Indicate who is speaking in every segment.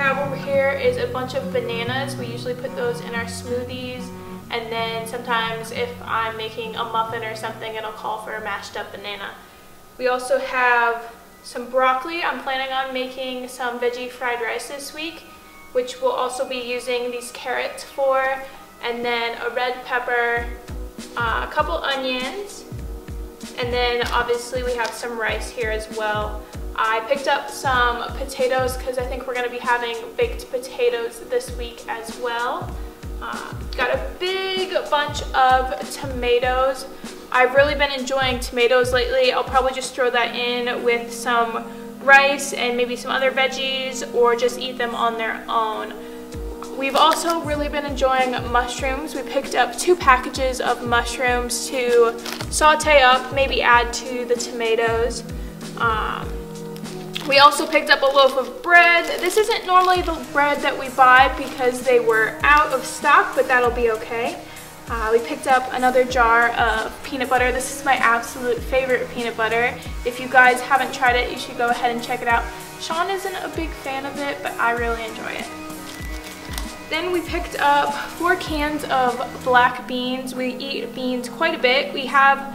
Speaker 1: have over here is a bunch of bananas. We usually put those in our smoothies. And then sometimes if I'm making a muffin or something, it'll call for a mashed up banana. We also have some broccoli. I'm planning on making some veggie fried rice this week, which we'll also be using these carrots for. And then a red pepper, uh, a couple onions, and then obviously we have some rice here as well. I picked up some potatoes because I think we're going to be having baked potatoes this week as well. Uh, got a big bunch of tomatoes. I've really been enjoying tomatoes lately. I'll probably just throw that in with some rice and maybe some other veggies or just eat them on their own. We've also really been enjoying mushrooms. We picked up two packages of mushrooms to saute up, maybe add to the tomatoes. Um, we also picked up a loaf of bread. This isn't normally the bread that we buy because they were out of stock, but that'll be okay. Uh, we picked up another jar of peanut butter. This is my absolute favorite peanut butter. If you guys haven't tried it, you should go ahead and check it out. Sean isn't a big fan of it, but I really enjoy it. Then we picked up four cans of black beans. We eat beans quite a bit. We have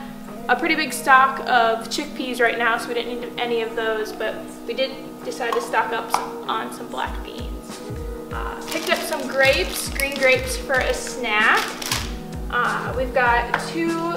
Speaker 1: a pretty big stock of chickpeas right now, so we didn't need any of those, but we did decide to stock up some, on some black beans. Uh, picked up some grapes, green grapes for a snack. Uh, we've got two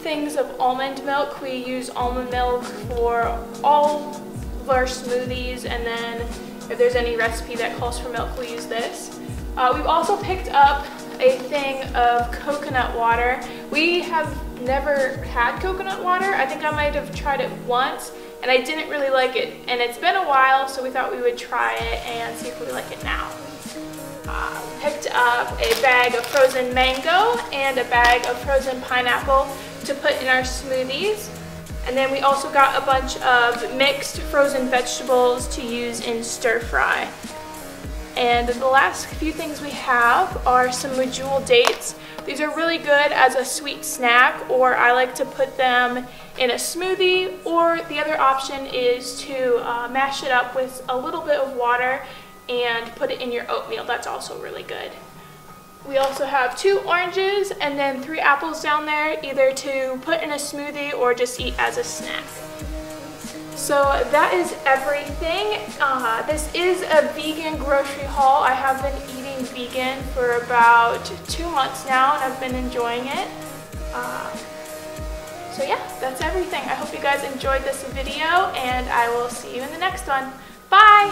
Speaker 1: things of almond milk. We use almond milk for all of our smoothies, and then if there's any recipe that calls for milk, we use this. Uh, we've also picked up a thing of coconut water. We have never had coconut water. I think I might have tried it once and I didn't really like it. And it's been a while, so we thought we would try it and see if we like it now. Uh, picked up a bag of frozen mango and a bag of frozen pineapple to put in our smoothies. And then we also got a bunch of mixed frozen vegetables to use in stir fry. And the last few things we have are some medjool dates. These are really good as a sweet snack or I like to put them in a smoothie or the other option is to uh, mash it up with a little bit of water and put it in your oatmeal. That's also really good. We also have two oranges and then three apples down there either to put in a smoothie or just eat as a snack. So that is everything. Uh, this is a vegan grocery haul. I have been eating vegan for about two months now and I've been enjoying it. Uh, so yeah, that's everything. I hope you guys enjoyed this video and I will see you in the next one. Bye!